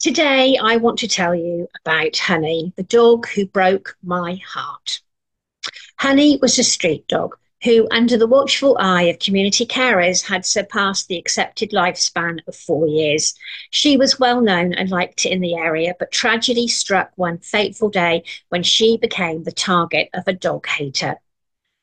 Today, I want to tell you about Honey, the dog who broke my heart. Honey was a street dog who, under the watchful eye of community carers, had surpassed the accepted lifespan of four years. She was well known and liked in the area, but tragedy struck one fateful day when she became the target of a dog hater.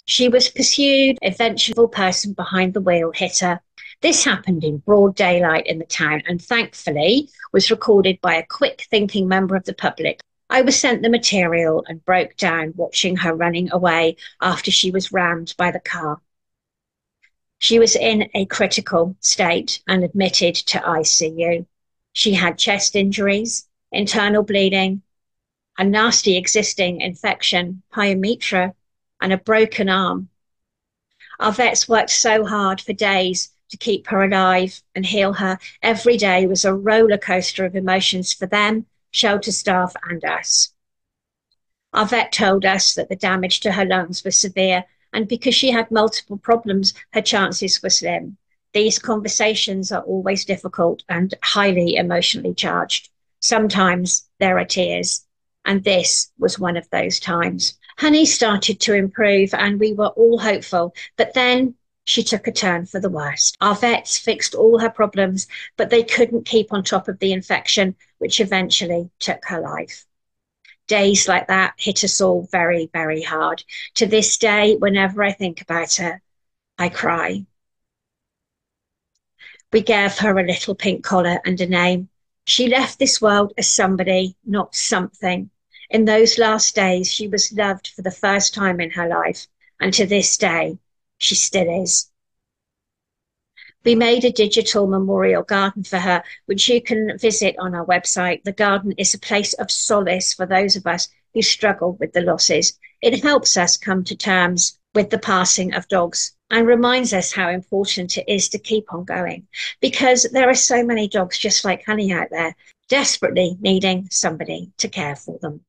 She was pursued, a vengeful person behind the wheel hit her, this happened in broad daylight in the town and thankfully was recorded by a quick thinking member of the public. I was sent the material and broke down watching her running away after she was rammed by the car. She was in a critical state and admitted to ICU. She had chest injuries, internal bleeding, a nasty existing infection, pyometra, and a broken arm. Our vets worked so hard for days to keep her alive and heal her. Every day was a roller coaster of emotions for them, shelter staff, and us. Our vet told us that the damage to her lungs was severe, and because she had multiple problems, her chances were slim. These conversations are always difficult and highly emotionally charged. Sometimes there are tears, and this was one of those times. Honey started to improve, and we were all hopeful. But then she took a turn for the worst. Our vets fixed all her problems, but they couldn't keep on top of the infection, which eventually took her life. Days like that hit us all very, very hard. To this day, whenever I think about her, I cry. We gave her a little pink collar and a name. She left this world as somebody, not something. In those last days, she was loved for the first time in her life. And to this day, she still is. We made a digital memorial garden for her, which you can visit on our website. The garden is a place of solace for those of us who struggle with the losses. It helps us come to terms with the passing of dogs and reminds us how important it is to keep on going because there are so many dogs just like Honey out there, desperately needing somebody to care for them.